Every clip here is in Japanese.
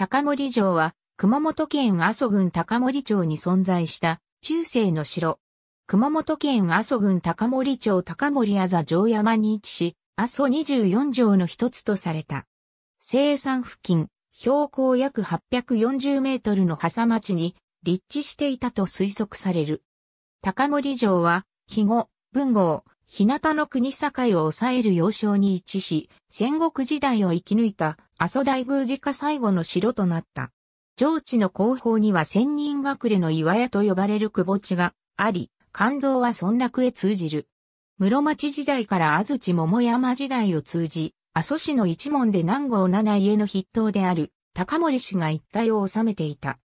高森城は、熊本県阿蘇郡高森町に存在した中世の城。熊本県阿蘇郡高森町高森あざ城山に位置し、阿蘇24城の一つとされた。生産付近、標高約840メートルの挟町に立地していたと推測される。高森城は、肥後、文豪、日向の国境を抑える要衝に位置し、戦国時代を生き抜いた阿蘇大宮寺下最後の城となった。上地の後方には千人隠れの岩屋と呼ばれる窪地があり、感動は村落へ通じる。室町時代から安土桃山時代を通じ、阿蘇市の一門で南郷七家の筆頭である高森氏が一帯を治めていた。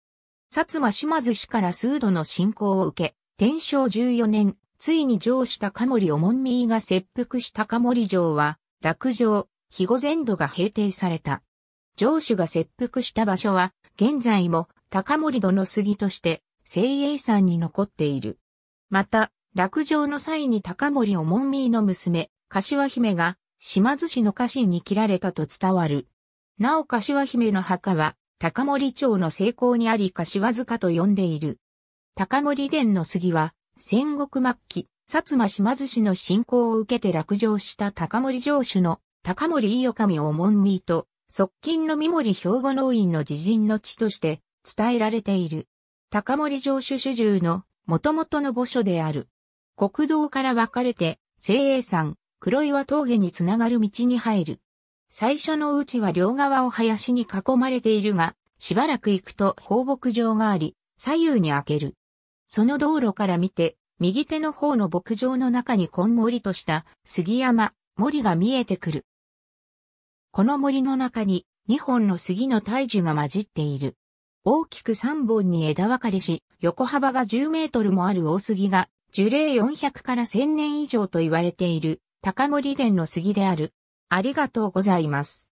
薩摩島津氏から数度の侵攻を受け、天正14年、ついに上したカモリオモンミーが切腹したカモリ城は、落城、肥後全土が平定された。城主が切腹した場所は、現在も高森戸の杉として、聖英山に残っている。また、落城の際に高森オモンミーの娘、柏姫が、島津市の家臣に切られたと伝わる。なお柏姫の墓は、高森町の西郊にあり柏塚と呼んでいる。高森殿の杉は、戦国末期、薩摩島津氏の侵攻を受けて落城した高森城主の高森伊予神を門民と、側近の三森兵庫農院の自陣の地として伝えられている。高森城主主従の元々の墓所である。国道から分かれて、聖英山、黒岩峠につながる道に入る。最初のうちは両側を林に囲まれているが、しばらく行くと放牧場があり、左右に開ける。その道路から見て、右手の方の牧場の中にこんもりとした杉山、森が見えてくる。この森の中に2本の杉の大樹が混じっている。大きく3本に枝分かれし、横幅が10メートルもある大杉が、樹齢400から1000年以上と言われている高森殿の杉である。ありがとうございます。